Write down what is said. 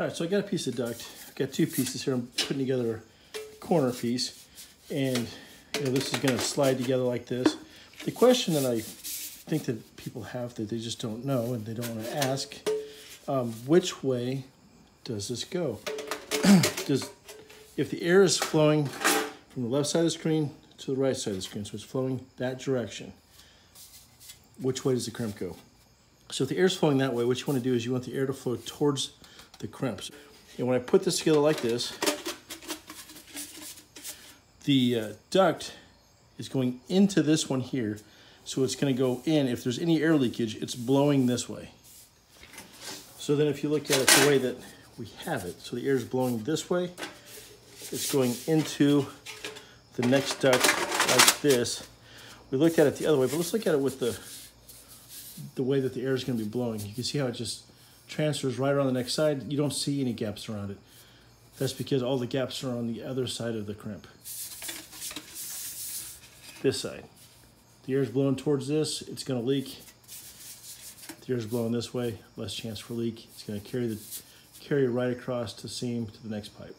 All right, so I got a piece of duct. I've got two pieces here. I'm putting together a corner piece. And you know, this is gonna slide together like this. The question that I think that people have that they just don't know and they don't wanna ask, um, which way does this go? does If the air is flowing from the left side of the screen to the right side of the screen, so it's flowing that direction, which way does the crimp go? So if the air is flowing that way, what you want to do is you want the air to flow towards the crimps. And when I put this together like this, the uh, duct is going into this one here. So it's going to go in. If there's any air leakage, it's blowing this way. So then if you look at it the way that we have it, so the air is blowing this way, it's going into the next duct like this. We looked at it the other way, but let's look at it with the the way that the air is going to be blowing. You can see how it just transfers right around the next side. You don't see any gaps around it. That's because all the gaps are on the other side of the crimp. This side. The air is blowing towards this, it's going to leak. The air is blowing this way, less chance for leak. It's going to carry the carry right across the seam to the next pipe.